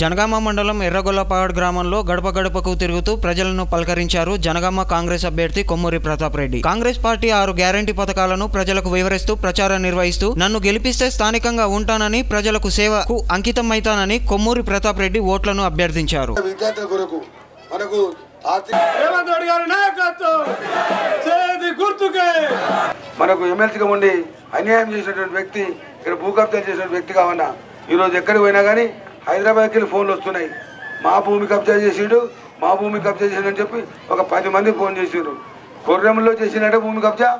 జనగామ మండలం ఎర్రగొల్లపాడు గ్రామంలో గడప గడపకు తిరుగుతూ ప్రజలను పలకరించారు జనగామ కాంగ్రెస్ అభ్యర్థి కొమ్మూరి ప్రతాప్ రెడ్డి. కాంగ్రెస్ పార్టీ ఆరు గ్యారంటీ పథకాలను ప్రజలకు వివరిస్తూ ప్రచారం నిర్వహిస్తూ నన్ను గెలిపిస్తే స్థానికంగా ఉంటానని ప్రజలకు సేవకు అంకితమైతానని కొమ్మూరి ప్రతాప్ రెడ్డి ఓట్లను అభ్యర్థించారు. విద్యార్థుల కొరకు మనకు ఆర్థిక రేవంత్ రెడ్డి గారి నాయకత్వం చేతి గుర్తుకే. మనకు ఎమ్మెల్సీగా ఉండి అన్యాయం చేసినటువంటి వ్యక్తి ఇక్కడ చేసిన వ్యక్తి కావన్నా ఈరోజు ఎక్కడికి పోయినా కానీ హైదరాబాద్కి వెళ్ళి ఫోన్లు వస్తున్నాయి. మా భూమి కబ్జా చేసిండు మా భూమి కబ్జా చేసిండని చెప్పి ఒక పది మంది ఫోన్ చేసిండ్రు. కొర్రెంలో చేసినట్టే భూమి కబ్జా?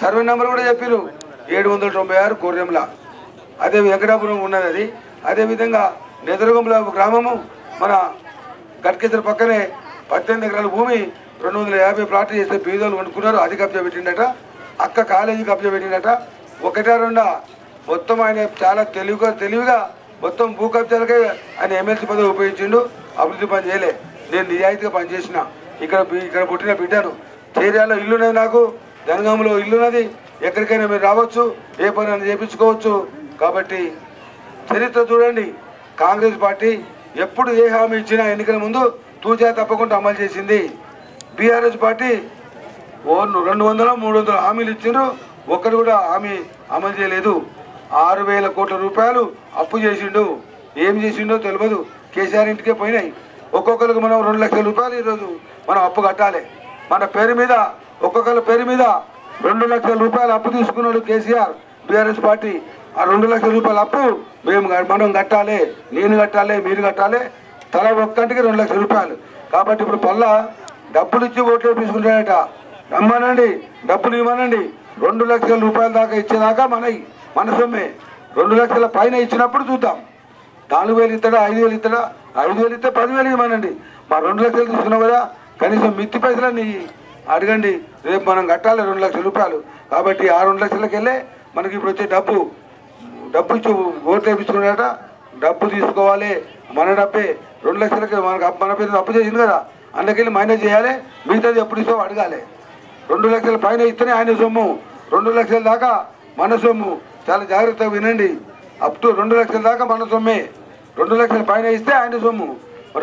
సర్వే నెంబర్ కూడా చెప్పారు ఏడు వందల తొంభై ఆరు కొర్రెంల అదే వెంకటాపురం ఉన్నది అది. అదేవిధంగా నెదరగంల గ్రామము మన గట్కేశ్వర పక్కనే పద్దెనిమిది ఎకరాల భూమి రెండు వందల యాభై ప్లాట్లు చేస్తే బీదోలు వండుకున్నారు అది కబ్జా పెట్టిండట. అక్క కాలేజీ కబ్జా పెట్టిండట. ఒకటే రెండా? మొత్తం ఆయన చాలా తెలివిగా తెలివిగా మొత్తం భూ కబ్జాలకే ఆయన ఎమ్మెల్సీ పదవి ఉపయోగించిండు అభివృద్ధి పని చేయలే. నేను నిజాయితీగా పనిచేసిన. ఇక్కడ ఇక్కడ పుట్టిన బిడ్డను. చేర్యాలో ఇల్లున్నది నాకు జనగాంలో ఇల్లున్నది. ఎక్కడికైనా మీరు రావచ్చు ఏ పని అయినా చేయించుకోవచ్చు కాబట్టి చరిత్ర చూడండి. కాంగ్రెస్ పార్టీ ఎప్పుడు ఏ హామీ ఇచ్చినా ఎన్నికల ముందు తూచా తప్పకుండా అమలు చేసింది. బీఆర్ఎస్ పార్టీ ఓ రెండు వందల మూడు వందల హామీలు ఇచ్చిండ్రు. ఒక్కరు కూడా హామీ అమలు చేయలేదు. ఆరు వేల కోట్ల రూపాయలు అప్పు చేసిండు. ఏం చేసిండో తెలియదు కేసీఆర్ ఇంటికే పోయినాయి. ఒక్కొక్కరికి మనం రెండు లక్షల రూపాయలు ఈరోజు మనం అప్పు కట్టాలి. మన పేరు మీద ఒక్కొక్కరి పేరు మీద రెండు లక్షల రూపాయలు అప్పు తీసుకున్నాడు కేసీఆర్ బీఆర్ఎస్ పార్టీ. ఆ రెండు లక్షల రూపాయల అప్పు మేము మనం కట్టాలి. నేను కట్టాలి మీరు కట్టాలి. తల ఒక్కంటికి రెండు లక్షల రూపాయలు. కాబట్టి ఇప్పుడు పల్లా డబ్బులు ఇచ్చి ఓట్లు తీసుకుంటాడట రమ్మనండి. డబ్బులు ఇవ్వనండి. రెండు లక్షల రూపాయల దాకా ఇచ్చేదాకా మనవి మన సొమ్మే. రెండు లక్షల పైన ఇచ్చినప్పుడు చూద్దాం. నాలుగు వేలు ఇస్తాడా ఐదు వేలు ఇస్తాడా ఐదు వేలు ఇస్తే పదివేలు ఇవ్వనండి. మా రెండు లక్షలు తీసుకున్నావు కదా కనీసం మిత్తి పైసలని అడగండి రేపు మనం కట్టాలి రెండు లక్షల రూపాయలు. కాబట్టి ఆ రెండు లక్షలకు వెళ్ళే మనకి ఇప్పుడు వచ్చే డబ్బు. డబ్బు ఇచ్చి ఓట్లు వేయించుకున్నాడట. డబ్బు తీసుకోవాలి. మన డబ్బే. రెండు లక్షలకి మనకు మన పేరు అప్పు చేసింది కదా. అందుకెళ్ళి మైనస్ చేయాలి. మిగతాది ఎప్పుడు ఇస్తావు అడగాలి. రెండు లక్షల పైన ఇస్తేనే ఆయన సొమ్ము. రెండు లక్షల దాకా మన సొమ్ము. చాలా జాగ్రత్తగా వినండి. అప్ టు రెండు లక్షల దాకా మన సొమ్మే. రెండు లక్షల పైన ఇస్తే ఆయన సొమ్ము.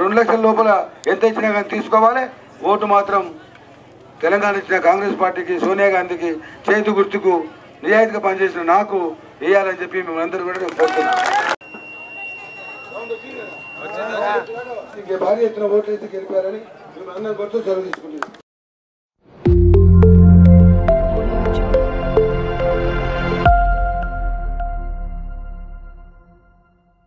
రెండు లక్షల లోపల ఎంత ఇచ్చినా కానీ తీసుకోవాలి. ఓటు మాత్రం తెలంగాణ ఇచ్చిన కాంగ్రెస్ పార్టీకి సోనియా గాంధీకి చేతి గుర్తుకు నిజాయితీగా పనిచేసిన నాకు వేయాలని చెప్పి మేమందరూ కూడా కోరుతున్నాను. భారీ ఎత్తున ఓట్లు అయితే గెలిపారని మేము అందరం కొడుతూ సెలవు తీసుకుంటున్నాం